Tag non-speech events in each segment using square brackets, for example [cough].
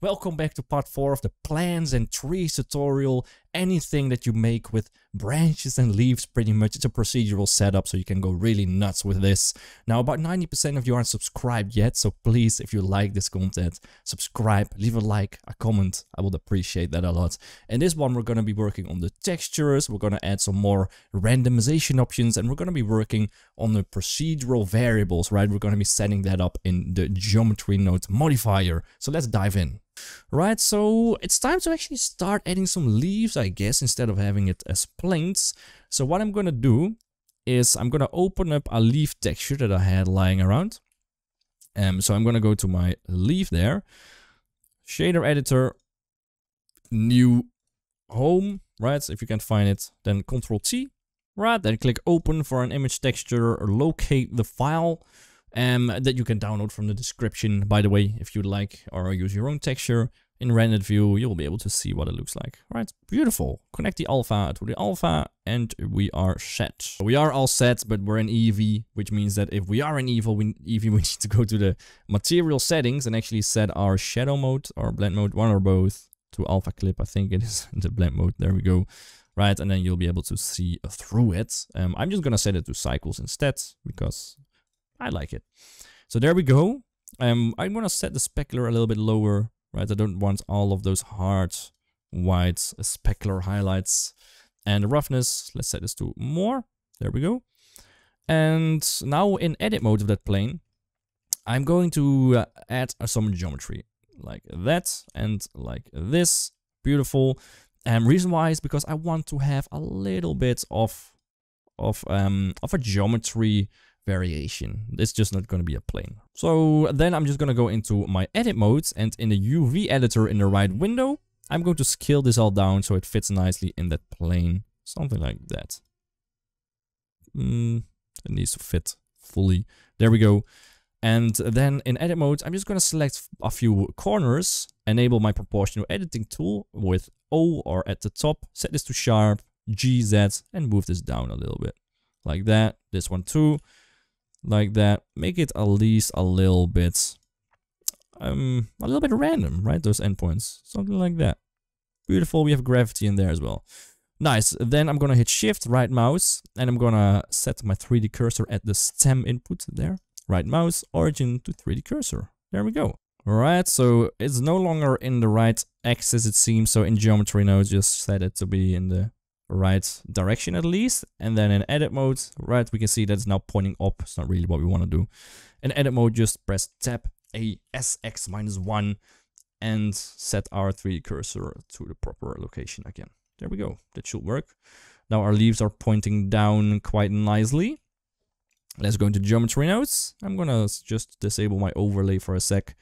Welcome back to part 4 of the plants and trees tutorial. Anything that you make with branches and leaves pretty much. It's a procedural setup so you can go really nuts with this. Now about 90% of you aren't subscribed yet so please if you like this content subscribe, leave a like, a comment. I would appreciate that a lot. In this one we're going to be working on the textures, we're going to add some more randomization options and we're going to be working on the procedural variables, right? We're going to be setting that up in the geometry node modifier. So let's dive in. Right, so it's time to actually start adding some leaves, I guess, instead of having it as planes. So what I'm gonna do is I'm gonna open up a leaf texture that I had lying around. Um, so I'm gonna go to my leaf there, shader editor, new home, right? So if you can find it, then Control T, right? Then click open for an image texture, locate the file um, that you can download from the description, by the way, if you'd like, or use your own texture. In rendered view, you'll be able to see what it looks like. All right, beautiful. Connect the alpha to the alpha, and we are set. We are all set, but we're in Eevee, which means that if we are in Eevee, we, Eevee, [laughs] we need to go to the material settings and actually set our shadow mode or blend mode, one or both, to alpha clip. I think it is [laughs] the blend mode. There we go right? And then you'll be able to see through it. Um, I'm just gonna set it to cycles instead because I like it. So there we go. Um, I'm gonna set the specular a little bit lower, right? I don't want all of those hard white specular highlights. And the roughness, let's set this to more. There we go. And now in edit mode of that plane, I'm going to uh, add some geometry like that and like this. Beautiful. And reason why is because I want to have a little bit of of um of a geometry variation. It's just not going to be a plane. So then I'm just going to go into my edit modes and in the UV editor in the right window, I'm going to scale this all down so it fits nicely in that plane. Something like that. Mm, it needs to fit fully. There we go. And then in edit mode, I'm just going to select a few corners, enable my proportional editing tool with O or at the top, set this to sharp, GZ, and move this down a little bit. Like that. This one too like that. Make it at least a little bit, um, a little bit random, right? Those endpoints, something like that. Beautiful. We have gravity in there as well. Nice. Then I'm gonna hit Shift, right mouse, and I'm gonna set my 3D cursor at the stem input there. Right mouse, origin to 3D cursor. There we go. Alright, so it's no longer in the right axis it seems, so in geometry node just set it to be in the right direction at least. And then in edit mode, right, we can see that it's now pointing up. It's not really what we want to do. In edit mode, just press tab A S X minus 1 and set our 3D cursor to the proper location again. There we go. That should work. Now our leaves are pointing down quite nicely. Let's go into geometry nodes. I'm gonna just disable my overlay for a sec.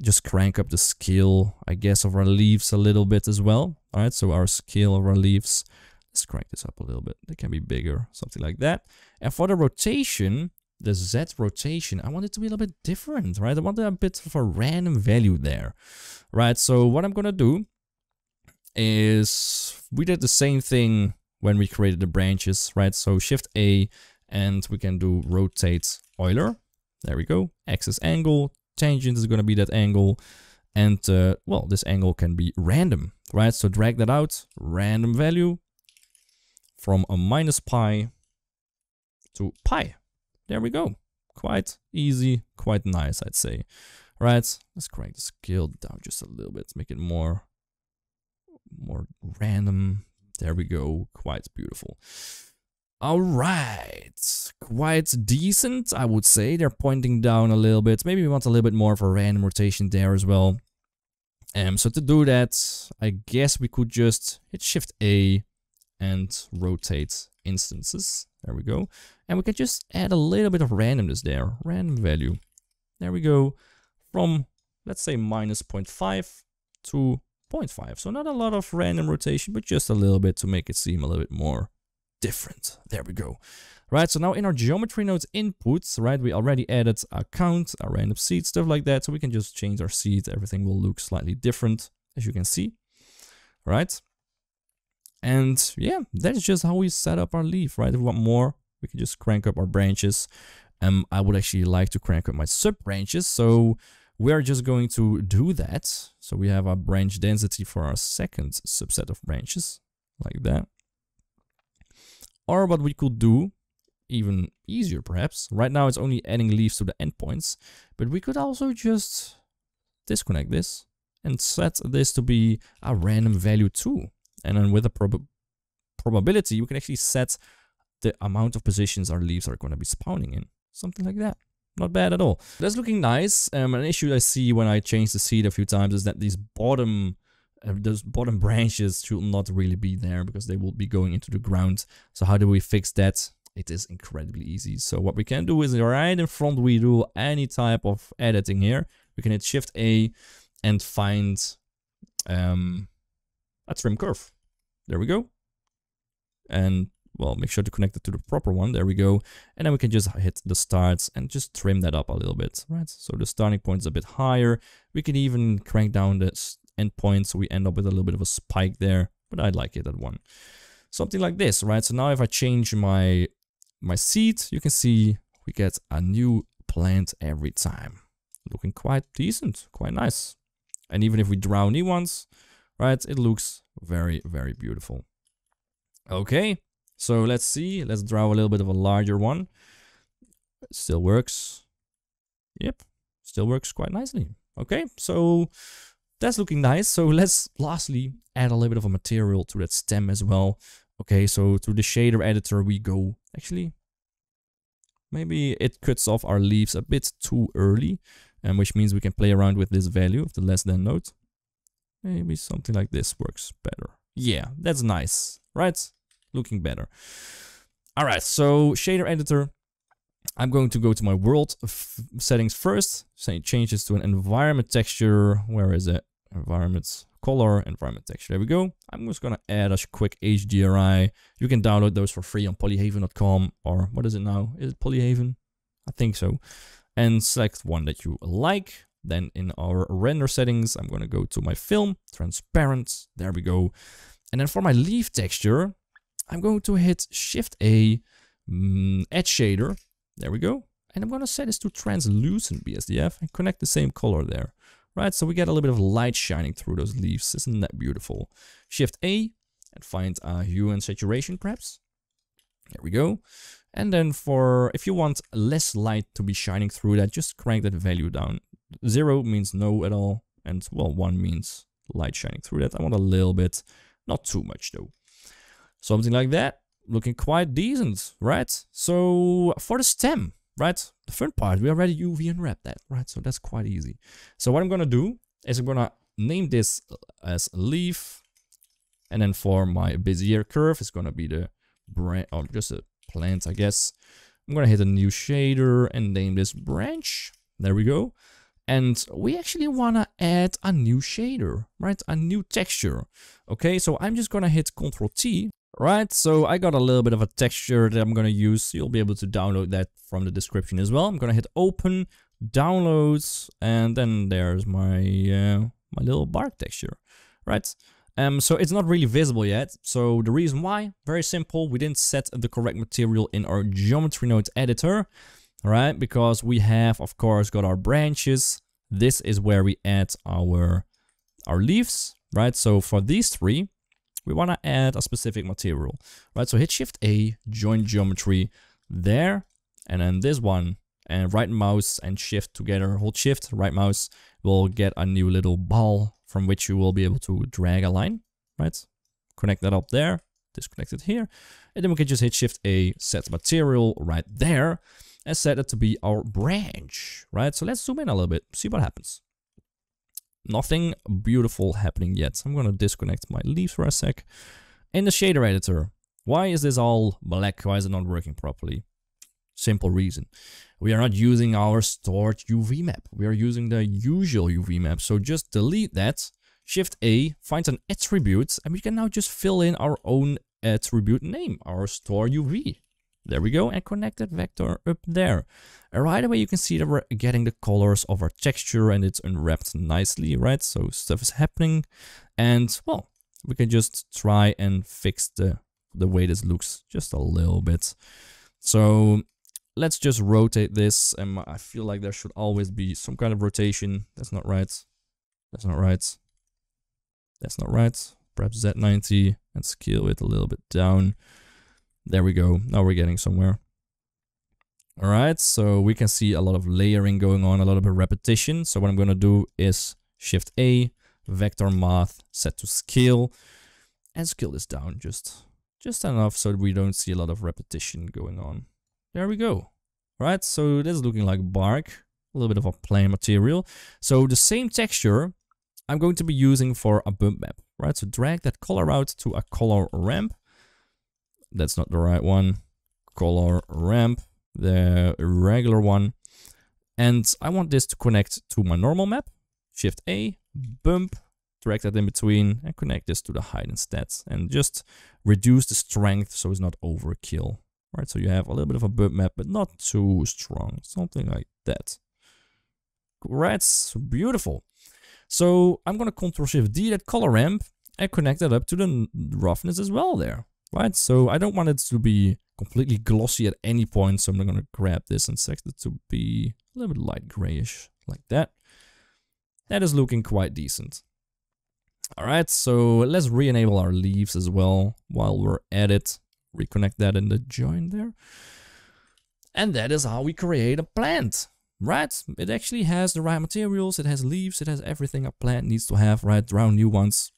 Just crank up the scale, I guess, of our leaves a little bit as well. Alright, so our scale of our leaves Let's crank this up a little bit. They can be bigger, something like that. And for the rotation, the Z rotation, I want it to be a little bit different, right? I want a bit of a random value there, right? So what I'm going to do is we did the same thing when we created the branches, right? So shift A and we can do rotate Euler. There we go. Axis angle, tangent is going to be that angle. And uh, well, this angle can be random, right? So drag that out, random value, from a minus pi to pi. There we go. Quite easy, quite nice, I'd say. Right, let's crank the scale down just a little bit, make it more, more random. There we go, quite beautiful. All right, quite decent, I would say. They're pointing down a little bit. Maybe we want a little bit more of a random rotation there as well. Um, so to do that, I guess we could just hit Shift A and rotate instances. There we go. And we can just add a little bit of randomness there, random value. There we go. From, let's say, minus 0.5 to 0.5. So not a lot of random rotation, but just a little bit to make it seem a little bit more different. There we go. Right, so now in our geometry nodes inputs, right, we already added a count, a random seed, stuff like that. So we can just change our seed. Everything will look slightly different, as you can see. Right. And yeah, that's just how we set up our leaf, right? If we want more, we can just crank up our branches. Um, I would actually like to crank up my sub branches. So we're just going to do that. So we have our branch density for our second subset of branches, like that. Or what we could do, even easier perhaps, right now it's only adding leaves to the endpoints, but we could also just disconnect this and set this to be a random value too. And then with a prob probability, you can actually set the amount of positions our leaves are going to be spawning in. Something like that. Not bad at all. That's looking nice. Um, an issue I see when I change the seed a few times is that these bottom uh, those bottom branches should not really be there because they will be going into the ground. So how do we fix that? It is incredibly easy. So what we can do is right in front we do any type of editing here. We can hit Shift A and find um, a trim curve. There we go. And well, make sure to connect it to the proper one. There we go. And then we can just hit the starts and just trim that up a little bit, right? So the starting point is a bit higher. We can even crank down the endpoint so we end up with a little bit of a spike there, but I like it at one. Something like this, right? So now if I change my my seed, you can see we get a new plant every time. Looking quite decent, quite nice. And even if we draw new ones, right, it looks very, very beautiful. Okay, so let's see. Let's draw a little bit of a larger one. Still works. Yep, still works quite nicely. Okay, so that's looking nice. So let's lastly add a little bit of a material to that stem as well. Okay, so to the shader editor we go. Actually, maybe it cuts off our leaves a bit too early, and which means we can play around with this value of the less than node. Maybe something like this works better. Yeah, that's nice, right? looking better. All right, so shader editor. I'm going to go to my world settings first. Say changes to an environment texture. Where is it? Environment color, environment texture. There we go. I'm just gonna add a quick HDRI. You can download those for free on polyhaven.com or what is it now? Is it Polyhaven? I think so. And select one that you like. Then in our render settings, I'm gonna go to my film, transparent. There we go. And then for my leaf texture, I'm going to hit Shift A, mm, Add Shader. There we go. And I'm going to set this to translucent BSDF and connect the same color there. Right, so we get a little bit of light shining through those leaves. Isn't that beautiful? Shift A and find a hue and saturation perhaps. There we go. And then for, if you want less light to be shining through that, just crank that value down. Zero means no at all. And well, one means light shining through that. I want a little bit, not too much though. Something like that. Looking quite decent, right? So for the stem, right? The front part, we already UV unwrap that, right? So that's quite easy. So what I'm gonna do is I'm gonna name this as leaf. And then for my Bezier curve, it's gonna be the branch, or just a plant, I guess. I'm gonna hit a new shader and name this branch. There we go. And we actually want to add a new shader, right? A new texture. Okay, so I'm just going to hit Ctrl T Right, so I got a little bit of a texture that I'm gonna use. You'll be able to download that from the description as well. I'm gonna hit open, downloads, and then there's my uh, my little bark texture, right? Um, so it's not really visible yet. So the reason why, very simple, we didn't set the correct material in our geometry node editor, right? Because we have, of course, got our branches. This is where we add our our leaves, right? So for these three, we want to add a specific material, right? So hit Shift A, join geometry there, and then this one, and right mouse and shift together, hold shift, right mouse, will get a new little ball from which you will be able to drag a line, right? Connect that up there, disconnect it here, and then we can just hit Shift A, set material right there, and set it to be our branch, right? So let's zoom in a little bit, see what happens nothing beautiful happening yet. I'm gonna disconnect my leaves for a sec. In the shader editor, why is this all black? Why is it not working properly? Simple reason. We are not using our stored UV map. We are using the usual UV map. So just delete that, Shift A, find an attribute, and we can now just fill in our own attribute name, our store UV. There we go, and connect that vector up there. And right away you can see that we're getting the colors of our texture and it's unwrapped nicely, right? So stuff is happening. And well, we can just try and fix the, the way this looks just a little bit. So let's just rotate this. And I feel like there should always be some kind of rotation. That's not right. That's not right. That's not right. Perhaps Z90 and scale it a little bit down. There we go. Now we're getting somewhere. All right, so we can see a lot of layering going on, a lot of repetition. So what I'm going to do is Shift A, vector math, set to scale, and scale this down just, just enough so we don't see a lot of repetition going on. There we go. All right, so this is looking like bark, a little bit of a plain material. So the same texture I'm going to be using for a bump map, right? So drag that color out to a color ramp. That's not the right one. Color ramp the regular one. And I want this to connect to my normal map. Shift A, bump, drag that in between and connect this to the height instead. And just reduce the strength so it's not overkill. Right, so you have a little bit of a bump map, but not too strong. Something like that. So beautiful. So I'm going to Control Shift D that color ramp and connect that up to the roughness as well there. Right, so I don't want it to be completely glossy at any point. So I'm going to grab this and set it to be a little bit light grayish like that. That is looking quite decent. All right, so let's re-enable our leaves as well while we're at it. Reconnect that in the join there. And that is how we create a plant, right? It actually has the right materials, it has leaves, it has everything a plant needs to have, right? Draw new ones,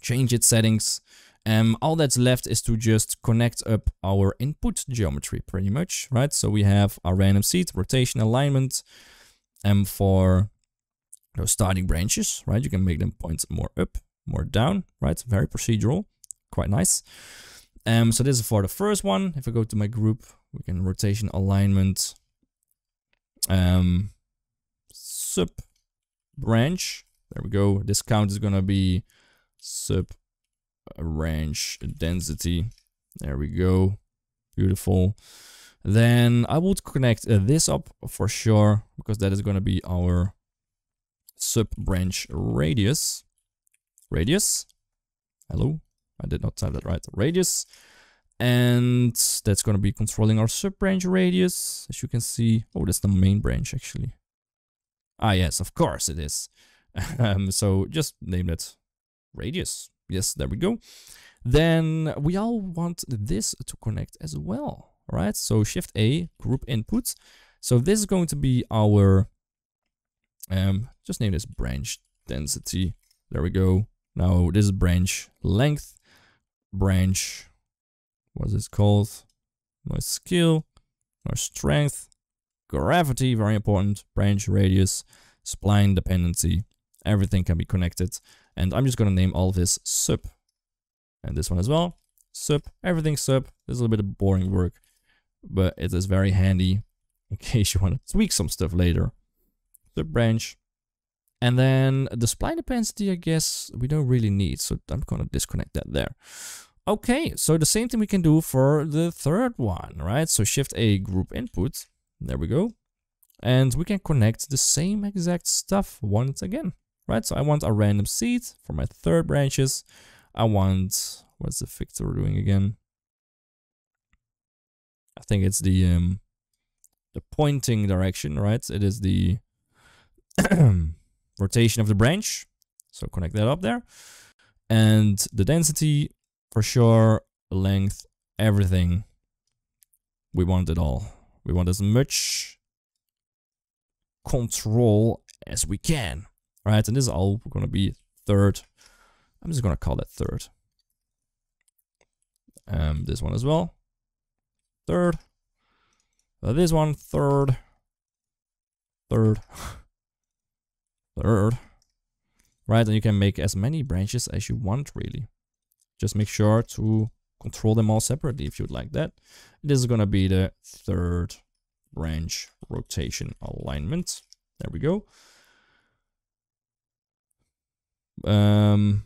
change its settings, um, all that's left is to just connect up our input geometry pretty much, right? So we have our random seed, rotation, alignment, and um, for those starting branches, right? You can make them point more up, more down, right? Very procedural, quite nice. Um, so this is for the first one. If I go to my group, we can rotation, alignment, um, sub branch. There we go. This count is gonna be sub range density. There we go. Beautiful. Then I would connect uh, this up for sure, because that is going to be our sub-branch radius. Radius. Hello. I did not type that right. Radius. And that's going to be controlling our sub-branch radius. As you can see. Oh, that's the main branch, actually. Ah, yes, of course it is. [laughs] um, so just name it radius. Yes, there we go. Then we all want this to connect as well, right? So Shift A, group inputs. So this is going to be our, um, just name this branch density. There we go. Now this is branch length, branch, what is it called? My skill, my strength, gravity, very important, branch radius, spline dependency. Everything can be connected. And I'm just going to name all this sub. And this one as well. Sub. Everything sub. This is a little bit of boring work. But it is very handy in [laughs] case you want to tweak some stuff later. Sub branch. And then the spline dependency, I guess, we don't really need. So I'm going to disconnect that there. Okay, so the same thing we can do for the third one, right? So shift A group input. There we go. And we can connect the same exact stuff once again right? So I want a random seed for my third branches. I want, what's the fix we're doing again? I think it's the um, the pointing direction, right? It is the [clears throat] rotation of the branch. So connect that up there. And the density, for sure, length, everything. We want it all. We want as much control as we can right? And this is all going to be third. I'm just going to call that third. Um, this one as well. Third. Uh, this one, third. Third. [laughs] third. Right, and you can make as many branches as you want, really. Just make sure to control them all separately if you'd like that. This is going to be the third branch rotation alignment. There we go. Um,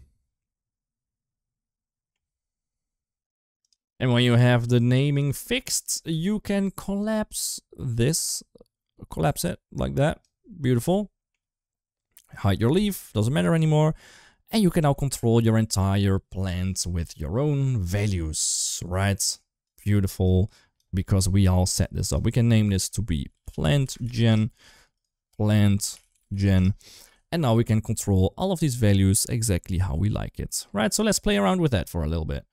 and when you have the naming fixed, you can collapse this, collapse it like that. Beautiful. Hide your leaf, doesn't matter anymore. And you can now control your entire plant with your own values, right? Beautiful. because we all set this up. We can name this to be plant gen, plant gen. And now we can control all of these values exactly how we like it. Right, so let's play around with that for a little bit.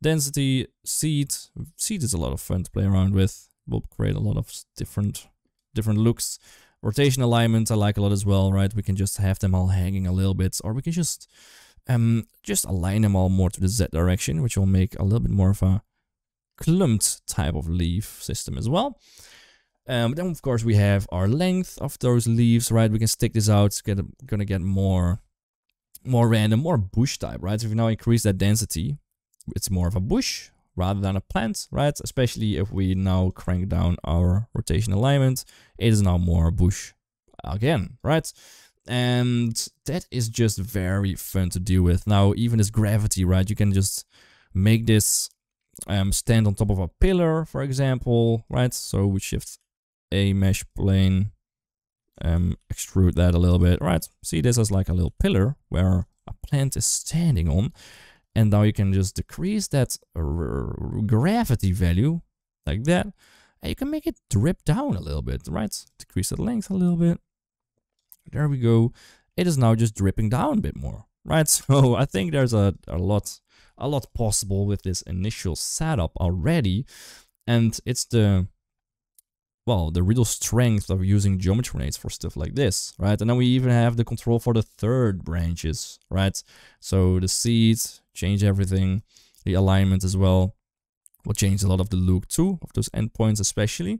Density, seed. Seed is a lot of fun to play around with. Will create a lot of different different looks. Rotation alignment I like a lot as well, right? We can just have them all hanging a little bit, or we can just um just align them all more to the Z direction, which will make a little bit more of a clumped type of leaf system as well. Um, then of course we have our length of those leaves, right? We can stick this out, it's get, gonna get more, more random, more bush type, right? So if we now increase that density, it's more of a bush rather than a plant, right? Especially if we now crank down our rotation alignment, it is now more bush again, right? And that is just very fun to deal with. Now, even this gravity, right? You can just make this um, stand on top of a pillar, for example, right? So we shift a mesh plane, um, extrude that a little bit, right? See this as like a little pillar where a plant is standing on. And now you can just decrease that gravity value like that. And you can make it drip down a little bit, right? Decrease the length a little bit. There we go. It is now just dripping down a bit more, right? [laughs] So I think there's a, a lot a lot possible with this initial setup already. And it's the well, the real strength of using geometry nodes for stuff like this, right? And then we even have the control for the third branches, right? So the seeds change everything, the alignment as well will change a lot of the look too, of those endpoints especially.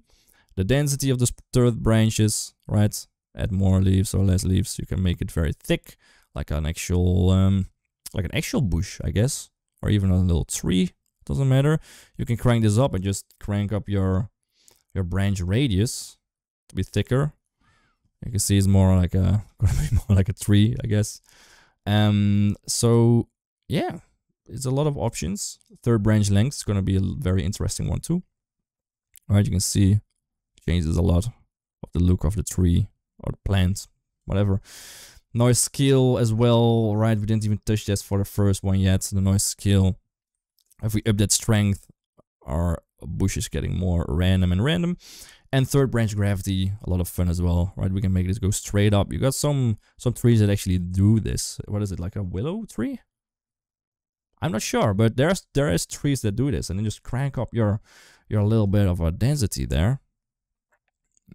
The density of the third branches, right? Add more leaves or less leaves, you can make it very thick, like an actual, um, like an actual bush, I guess, or even a little tree, doesn't matter. You can crank this up and just crank up your your branch radius to be thicker. You can see it's more like a [laughs] gonna be more like a tree, I guess. Um, so yeah, it's a lot of options. Third branch length is gonna be a very interesting one too. All right, you can see changes a lot of the look of the tree or the plant, whatever. Noise scale as well, right? We didn't even touch this for the first one yet. The noise scale. If we up that strength, our bush is getting more random and random. And third branch gravity, a lot of fun as well, right? We can make this go straight up. You got some some trees that actually do this. What is it, like a willow tree? I'm not sure, but there's there is trees that do this, and then just crank up your your little bit of a density there,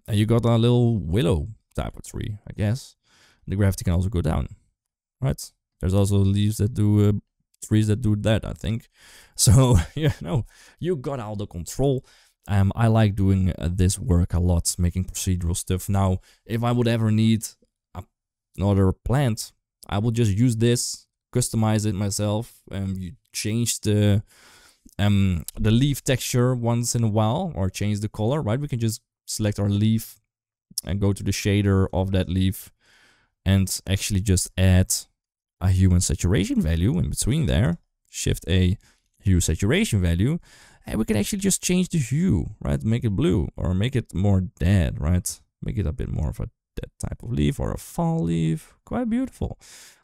and you got a little willow type of tree, I guess. The gravity can also go down, right? There's also leaves that do uh, trees that do that, I think. [laughs] So, [laughs] you know, you got all the control. Um, I like doing uh, this work a lot, making procedural stuff. Now, if I would ever need another plant, I will just use this, customize it myself, and um, you change the um the leaf texture once in a while or change the color, right? We can just select our leaf and go to the shader of that leaf and actually just add a hue and saturation value in between there, shift a hue saturation value, and we can actually just change the hue, right? Make it blue or make it more dead, right? Make it a bit more of a dead type of leaf or a fall leaf. Quite beautiful,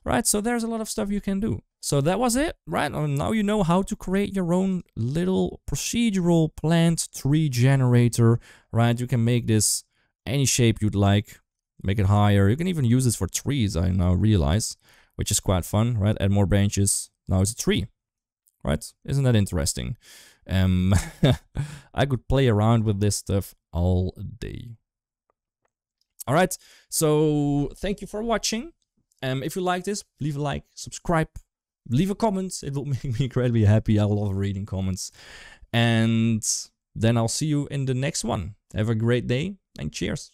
right? So there's a lot of stuff you can do. So that was it, right? Now you know how to create your own little procedural plant tree generator, right? You can make this any shape you'd like, make it higher. You can even use this for trees, I now realize which is quite fun, right? Add more branches. Now it's a tree, right? Isn't that interesting? Um, [laughs] I could play around with this stuff all day. All right, so thank you for watching. Um, if you like this, leave a like, subscribe, leave a comment. It will [laughs] make me incredibly happy. I love reading comments. And then I'll see you in the next one. Have a great day and cheers.